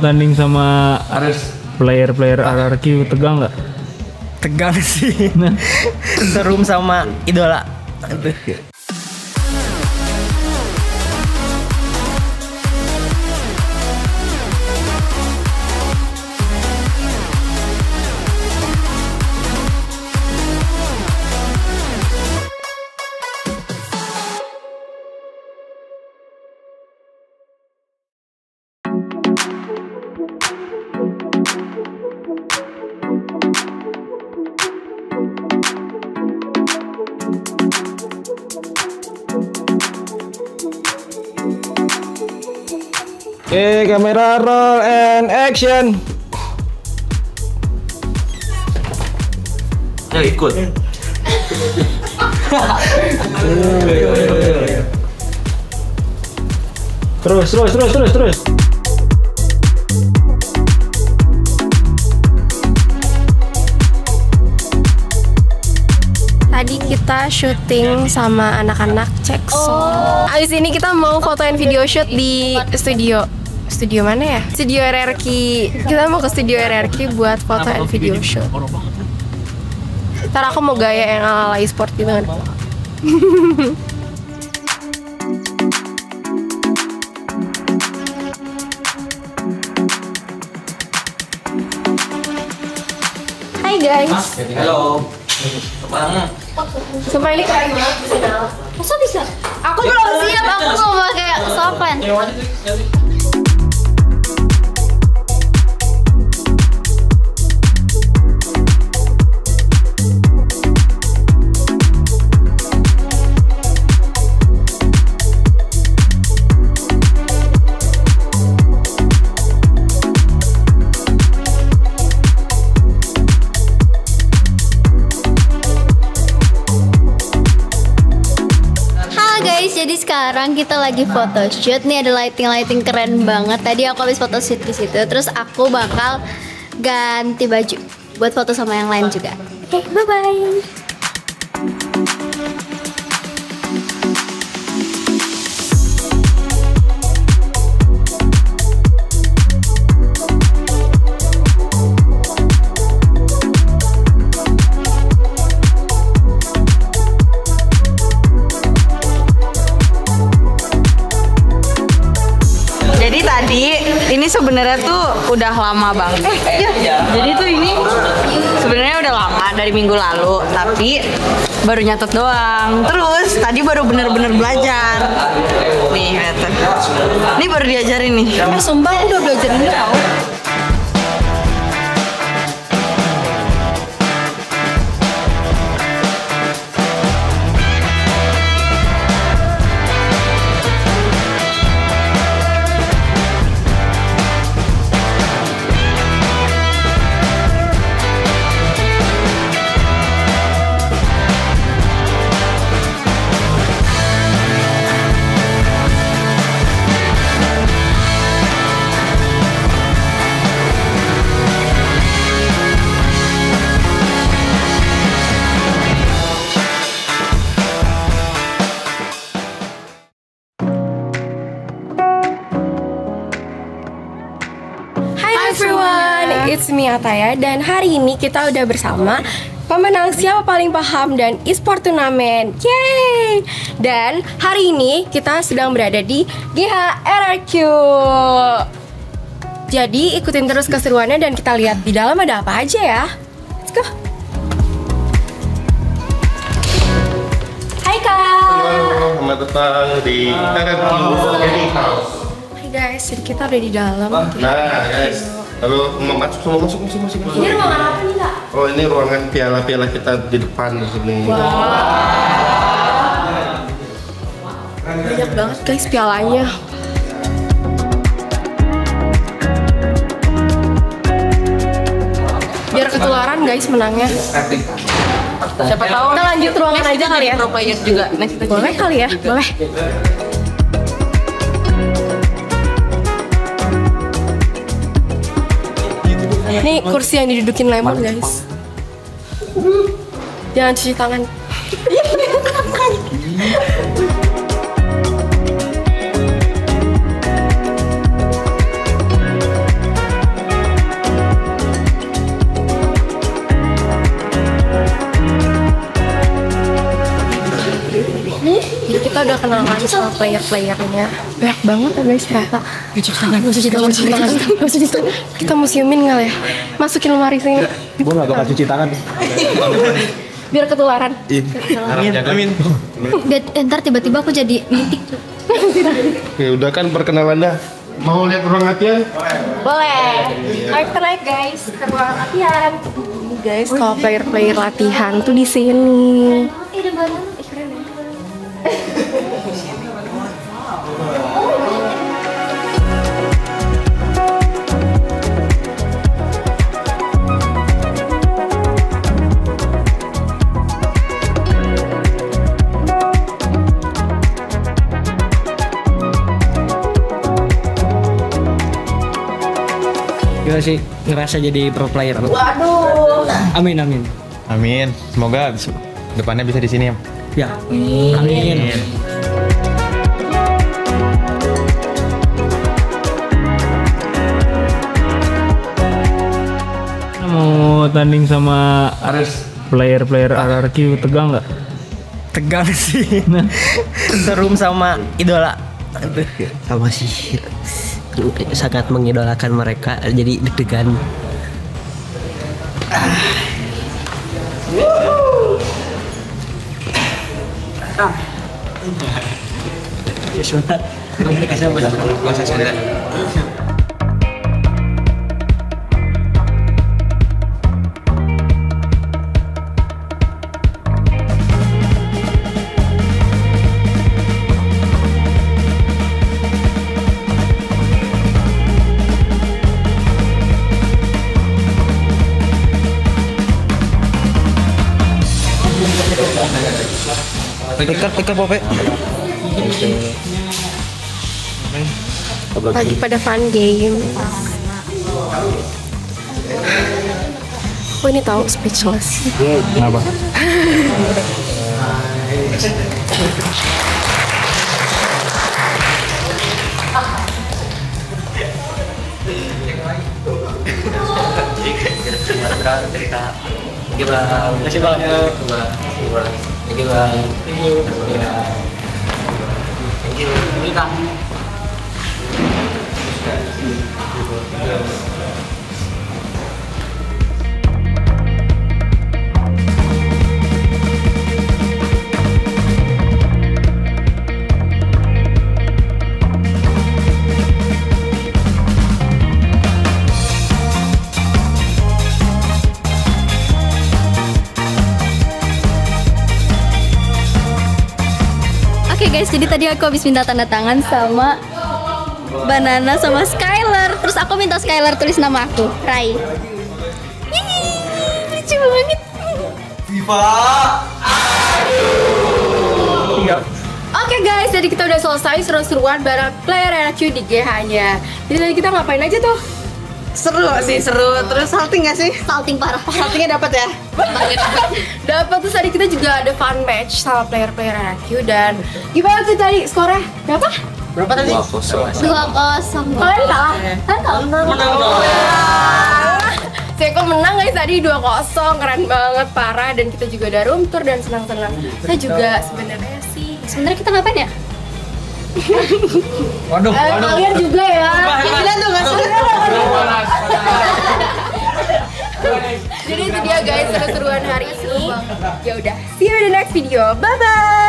tanding sama player-player RRQ tegang nggak? Tegang sih. Nah. Serum sama idola. Aduh. Oke, kamera roll and action. Ya ikut. Terus, terus, terus, terus, terus. Tadi kita syuting sama anak-anak cek Oh. Abis ini kita mau fotoin video shoot di studio Studio mana ya? Studio RRQ Kita mau ke studio RRQ buat fotoin video shoot Ntar aku mau gaya yang ala-ala e-sport gitu kan. Hai guys. Halo. Ke mana? Sumpah ini keren banget Masa bisa? Aku belum siap, aku mau pakai softland. Sekarang kita lagi photoshoot. Nih ada lighting-lighting keren banget. Tadi aku habis photoshoot di situ. Terus aku bakal ganti baju buat foto sama yang lain juga. Oke, bye bye. Sebenarnya tuh udah lama banget. Eh, iya. Jadi tuh ini sebenarnya udah lama dari minggu lalu, tapi baru nyatet doang. Terus tadi baru bener-bener belajar. Nih, lihat. Ini baru diajarin nih. Eh sumpah aku udah belajar ini tau it's me Ataya dan hari ini kita udah bersama pemenang siapa paling paham dan e-sport turnamen. Yeay! Dan hari ini kita sedang berada di GHRQ. Jadi ikutin terus keseruannya dan kita lihat di dalam ada apa aja ya. Let's go. Hai Kak. Halo, selamat datang di RRQ Gaming House. Hai guys, jadi kita udah di dalam. Nah, guys. Halo, mau masuk semua masuk masuk masuk masuk. Ini ruangan apa nih Kak? Oh, ini ruangan piala-piala kita di depan di sini. Banyak banget guys pialanya. Biar ketularan guys menangnya. Siapa tahu Kita lanjut ruangan aja kali ya. pro player juga. Next Boleh kali ya? Boleh. Ini kursi yang didudukin lemon guys. Jangan cuci tangan. Sama player-playernya. Banyak banget ya guys ternyata cuci tangan. Gak cuci tangan cuci tangan gak cuci tangan kita museumin nggak ya masukin lemari sini. Gue gak bakal cuci tangan. biar ketularan. Amin. Amin. Biar ntar tiba-tiba aku jadi mitik. Ya udah kan perkenalan dah. Mau lihat ruang latihan? boleh. Ayo kita naik guys. Ke ruang latihan. Guys kalau player-player latihan tuh di sini Gimana sih ngerasa jadi pro player? waduh Amin amin. Amin. Semoga depannya bisa di sini ya. Ya. Amin. Tanding sama player-player RRQ tegang nggak? Tegang sih. Serum sama idola. Aduh. sama sih sangat mengidolakan mereka jadi deg-degan Ikat, ikat Pope. lagi pada fun game aku ini tahu speechless Kenapa? Terima kasih bang. Thank you bang. Thank you. Thank you. Thank you kang. Oke guys, jadi tadi aku habis minta tanda tangan sama Banana sama Skylar. Terus aku minta Skylar tulis nama aku, Rai. Ih, lucu banget. Oke guys, jadi kita udah selesai seru-seruan bareng player RQ di GH-nya. Jadi tadi kita ngapain aja tuh? Seru sih, seru. Terus salting gak sih? Salting parah. Saltingnya dapat ya? Dapat terus tadi kita juga ada fun match sama player-player RQ dan gimana tuh tadi skornya? Berapa? Berapa tadi? Dua kosong. Kalian kalah? Kalian kalah? Menang. Seko menang guys tadi 2-0 keren banget parah dan kita juga ada room tour dan senang-senang. Saya juga sebenarnya sih Sebenarnya kita ngapain ya? Waduh, Eh, kalian juga ya. Gila tuh gak seru. Jadi itu dia guys seru-seruan hari ini. Ya udah, see you in the next video. Bye bye.